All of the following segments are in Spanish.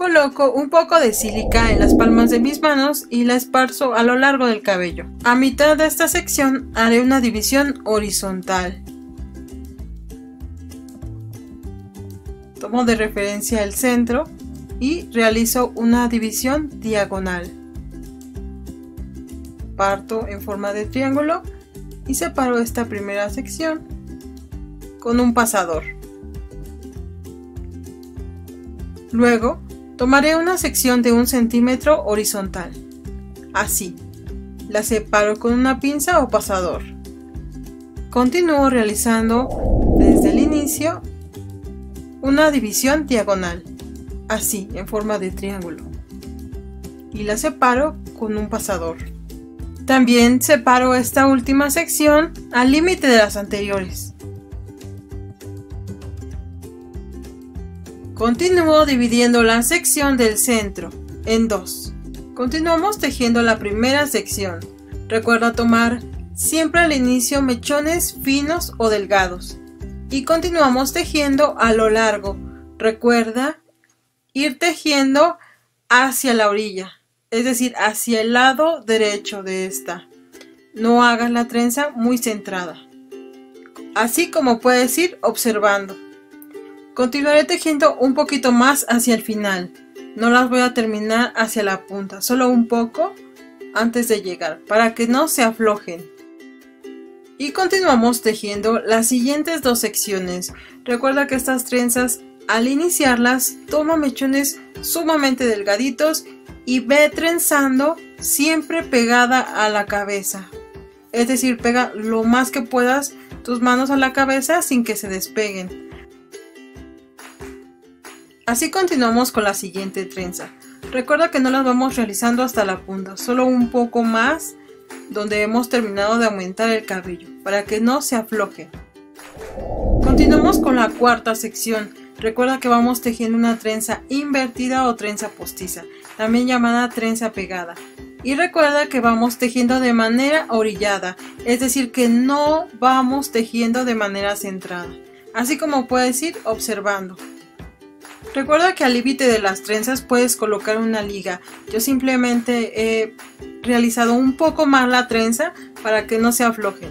Coloco un poco de sílica en las palmas de mis manos y la esparzo a lo largo del cabello. A mitad de esta sección haré una división horizontal. Tomo de referencia el centro y realizo una división diagonal. Parto en forma de triángulo y separo esta primera sección con un pasador. Luego Tomaré una sección de un centímetro horizontal. Así. La separo con una pinza o pasador. Continúo realizando desde el inicio una división diagonal. Así, en forma de triángulo. Y la separo con un pasador. También separo esta última sección al límite de las anteriores. Continúo dividiendo la sección del centro en dos. Continuamos tejiendo la primera sección. Recuerda tomar siempre al inicio mechones finos o delgados. Y continuamos tejiendo a lo largo. Recuerda ir tejiendo hacia la orilla, es decir, hacia el lado derecho de esta. No hagas la trenza muy centrada. Así como puedes ir observando. Continuaré tejiendo un poquito más hacia el final. No las voy a terminar hacia la punta, solo un poco antes de llegar, para que no se aflojen. Y continuamos tejiendo las siguientes dos secciones. Recuerda que estas trenzas, al iniciarlas, toma mechones sumamente delgaditos y ve trenzando siempre pegada a la cabeza. Es decir, pega lo más que puedas tus manos a la cabeza sin que se despeguen. Así continuamos con la siguiente trenza. Recuerda que no las vamos realizando hasta la punta, solo un poco más donde hemos terminado de aumentar el cabello, para que no se afloje. Continuamos con la cuarta sección. Recuerda que vamos tejiendo una trenza invertida o trenza postiza, también llamada trenza pegada. Y recuerda que vamos tejiendo de manera orillada, es decir, que no vamos tejiendo de manera centrada, así como puedes ir observando. Recuerda que al límite de las trenzas puedes colocar una liga. Yo simplemente he realizado un poco más la trenza para que no se afloje.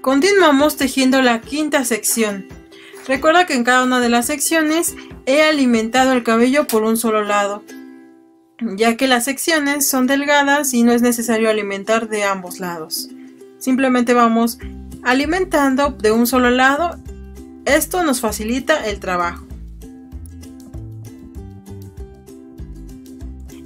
Continuamos tejiendo la quinta sección. Recuerda que en cada una de las secciones he alimentado el cabello por un solo lado, ya que las secciones son delgadas y no es necesario alimentar de ambos lados. Simplemente vamos alimentando de un solo lado. Esto nos facilita el trabajo.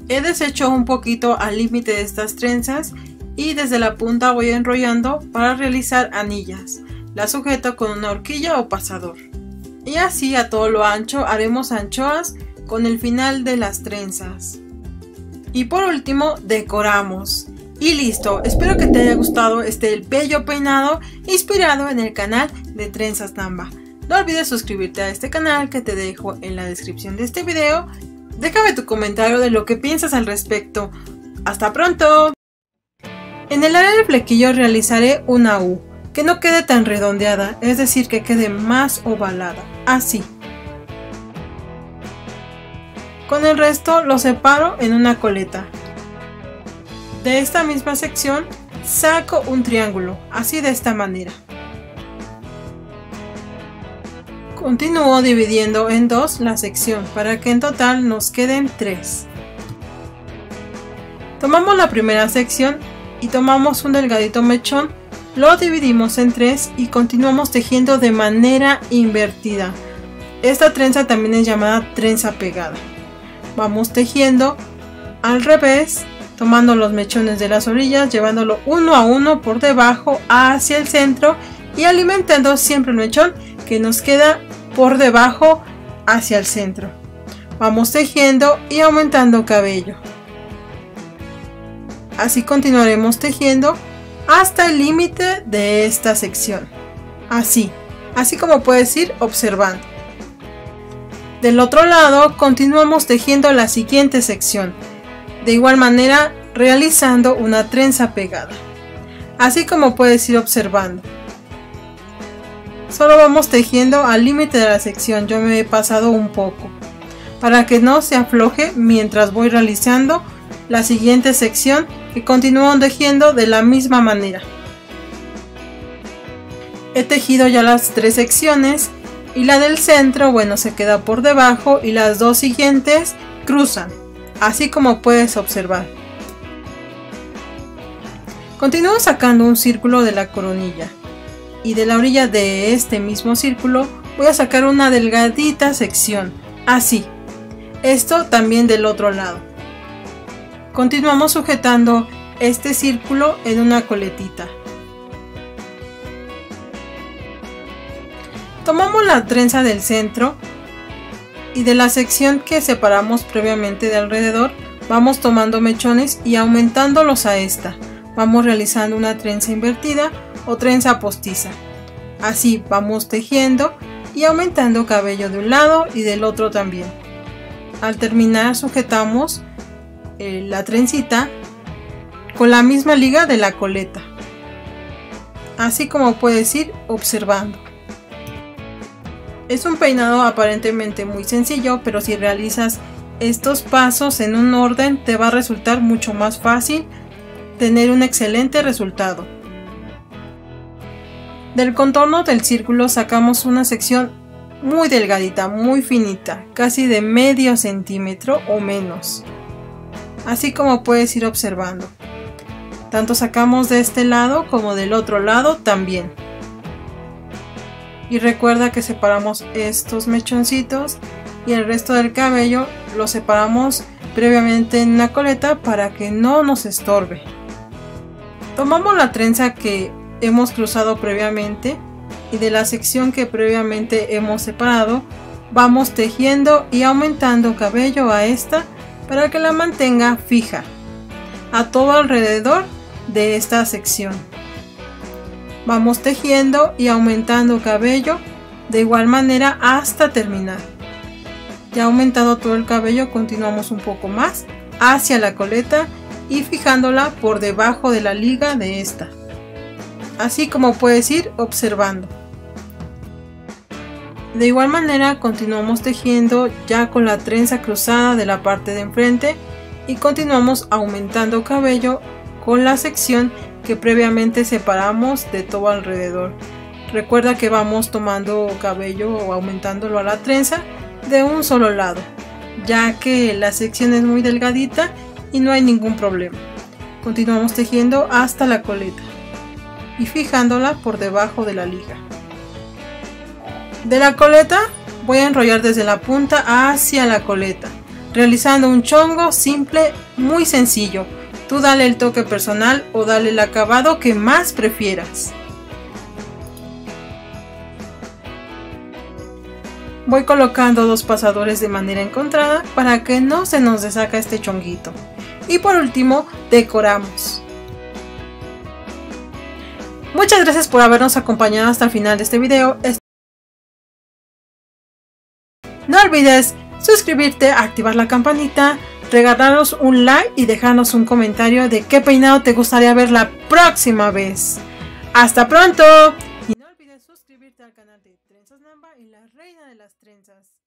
He deshecho un poquito al límite de estas trenzas y desde la punta voy enrollando para realizar anillas. La sujeto con una horquilla o pasador. Y así a todo lo ancho haremos anchoas con el final de las trenzas. Y por último decoramos. Y listo, espero que te haya gustado este bello peinado inspirado en el canal de Trenzas Namba. No olvides suscribirte a este canal que te dejo en la descripción de este video. Déjame tu comentario de lo que piensas al respecto. ¡Hasta pronto! En el área del flequillo realizaré una U, que no quede tan redondeada, es decir, que quede más ovalada, así. Con el resto lo separo en una coleta. De esta misma sección saco un triángulo, así de esta manera. Continúo dividiendo en dos la sección para que en total nos queden tres. Tomamos la primera sección y tomamos un delgadito mechón, lo dividimos en tres y continuamos tejiendo de manera invertida. Esta trenza también es llamada trenza pegada. Vamos tejiendo al revés tomando los mechones de las orillas, llevándolo uno a uno por debajo hacia el centro y alimentando siempre el mechón que nos queda por debajo hacia el centro. Vamos tejiendo y aumentando cabello. Así continuaremos tejiendo hasta el límite de esta sección. Así, así como puedes ir observando. Del otro lado continuamos tejiendo la siguiente sección de igual manera realizando una trenza pegada, así como puedes ir observando. Solo vamos tejiendo al límite de la sección, yo me he pasado un poco. Para que no se afloje mientras voy realizando la siguiente sección y continúo tejiendo de la misma manera. He tejido ya las tres secciones y la del centro, bueno, se queda por debajo y las dos siguientes cruzan, así como puedes observar. Continúo sacando un círculo de la coronilla y de la orilla de este mismo círculo voy a sacar una delgadita sección, así. Esto también del otro lado. Continuamos sujetando este círculo en una coletita. Tomamos la trenza del centro y de la sección que separamos previamente de alrededor vamos tomando mechones y aumentándolos a esta. Vamos realizando una trenza invertida o trenza postiza. Así vamos tejiendo y aumentando cabello de un lado y del otro también. Al terminar sujetamos eh, la trencita con la misma liga de la coleta. Así como puedes ir observando. Es un peinado aparentemente muy sencillo, pero si realizas estos pasos en un orden te va a resultar mucho más fácil tener un excelente resultado. Del contorno del círculo sacamos una sección muy delgadita, muy finita, casi de medio centímetro o menos. Así como puedes ir observando. Tanto sacamos de este lado como del otro lado también y recuerda que separamos estos mechoncitos y el resto del cabello lo separamos previamente en una coleta para que no nos estorbe. Tomamos la trenza que hemos cruzado previamente y de la sección que previamente hemos separado vamos tejiendo y aumentando cabello a esta para que la mantenga fija a todo alrededor de esta sección. Vamos tejiendo y aumentando cabello de igual manera hasta terminar. Ya aumentado todo el cabello, continuamos un poco más hacia la coleta y fijándola por debajo de la liga de esta. Así como puedes ir observando. De igual manera continuamos tejiendo ya con la trenza cruzada de la parte de enfrente y continuamos aumentando cabello con la sección que previamente separamos de todo alrededor. Recuerda que vamos tomando cabello o aumentándolo a la trenza de un solo lado, ya que la sección es muy delgadita y no hay ningún problema. Continuamos tejiendo hasta la coleta y fijándola por debajo de la liga. De la coleta voy a enrollar desde la punta hacia la coleta, realizando un chongo simple muy sencillo Tú dale el toque personal o dale el acabado que más prefieras. Voy colocando dos pasadores de manera encontrada para que no se nos deshaga este chonguito. Y por último, decoramos. Muchas gracias por habernos acompañado hasta el final de este video. No olvides suscribirte, activar la campanita, regalarnos un like y dejarnos un comentario de qué peinado te gustaría ver la próxima vez. ¡Hasta pronto! Y no olvides suscribirte al canal de Trenzas Namba y la reina de las trenzas.